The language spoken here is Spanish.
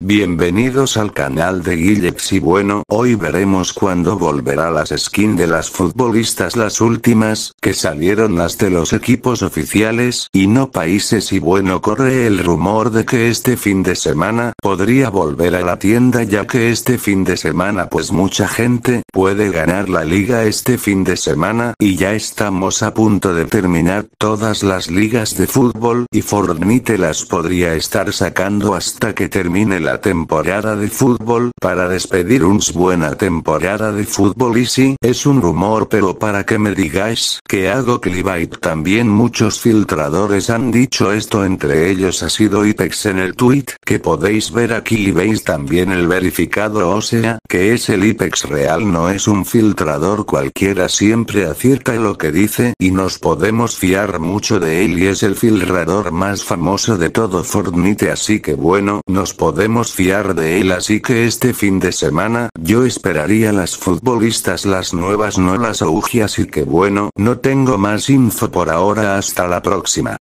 Bienvenidos al canal de Guillex y bueno, hoy veremos cuándo volverá las skins de las futbolistas las últimas, que salieron las de los equipos oficiales, y no países y bueno corre el rumor de que este fin de semana, podría volver a la tienda ya que este fin de semana pues mucha gente, puede ganar la liga este fin de semana, y ya estamos a punto de terminar todas las ligas de fútbol, y Fortnite las podría estar sacando hasta que termine la temporada de fútbol, para despedir uns buena temporada de fútbol y sí, es un rumor pero para que me digáis, que hago clickbait también muchos filtradores han dicho esto entre ellos ha sido Ipex en el tweet, que podéis ver aquí y veis también el verificado o sea, que es el Ipex real no es un filtrador cualquiera siempre acierta lo que dice y nos podemos fiar mucho de él y es el filtrador más famoso de todo Fortnite así que bueno, nos podemos fiar de él así que este fin de semana, yo esperaría las futbolistas las nuevas no las augias y que bueno, no tengo más info por ahora hasta la próxima.